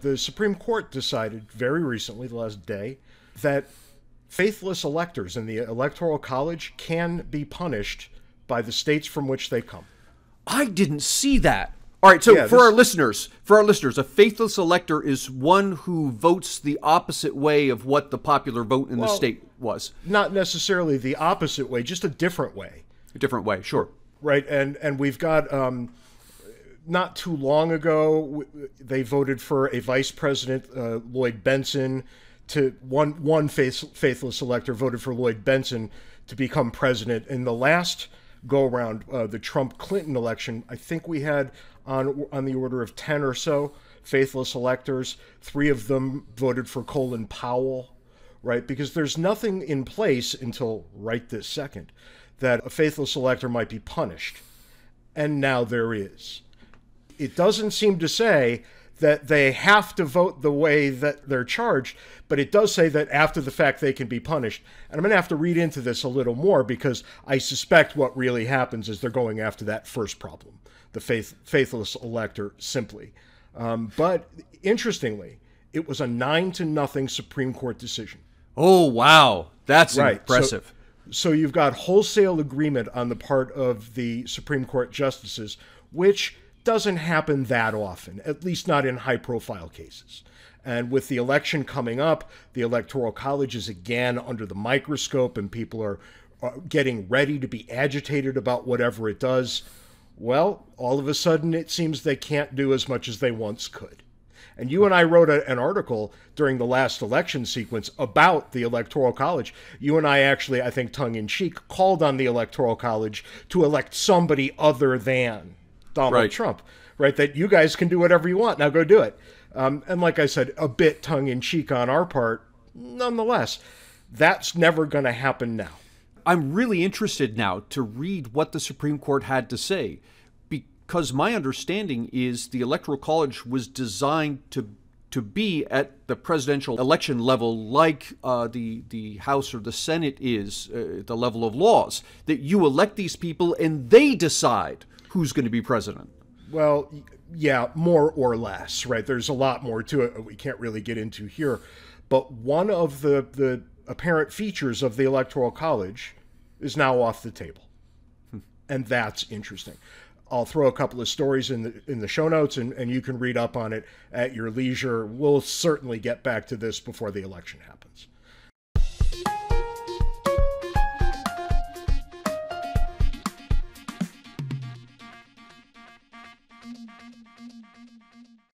The Supreme Court decided very recently, the last day, that faithless electors in the Electoral College can be punished by the states from which they come. I didn't see that. All right, so Yeah, for this- our listeners, for our listeners, a faithless elector is one who votes the opposite way of what the popular vote in the state was. Not necessarily the opposite way, just a different way. A different way, sure. right? And and we've got um, not too long ago they voted for a vice president, uh, Lloyd Bentsen, to one one faith, faithless elector voted for Lloyd Bentsen to become president. In the last go around, uh, the Trump Clinton election, I think we had on on the order of ten or so faithless electors. Three of them voted for Colin Powell right? Because there's nothing in place until right this second that a faithless elector might be punished. And now there is. It doesn't seem to say that they have to vote the way that they're charged, but it does say that after the fact they can be punished. And I'm going to have to read into this a little more because I suspect what really happens is they're going after that first problem, the faith, faithless elector simply. Um, but interestingly, it was a nine to nothing Supreme Court decision. Oh, wow. That's Right. so- impressive. So, you've got wholesale agreement on the part of the Supreme Court justices, which doesn't happen that often, at least not in high profile cases. And with the election coming up, the Electoral College is again under the microscope, and people are, are getting ready to be agitated about whatever it does. Well, all of a sudden, it seems they can't do as much as they once could. And you and I wrote a, an article during the last election sequence about the Electoral College. You and I actually, I think tongue in cheek, called on the Electoral College to elect somebody other than Donald Right. Trump, right? That you guys can do whatever you want. Now go do it. Um, and like I said, a bit tongue in cheek on our part, nonetheless. That's never going to happen now. I'm really interested now to read what the Supreme Court had to say because my understanding is the Electoral College was designed to to be at the presidential election level like uh, the the House or the Senate is uh, the level of laws that you elect these people and they decide who's going to be president. Well, yeah, more or less, right? There's a lot more to it uh, we can't really get into here. But one of the, the apparent features of the Electoral College is now off the table. Hmm. And that's interesting. I'll throw a couple of stories in the in the show notes and, and you can read up on it at your leisure. We'll certainly get back to this before the election happens.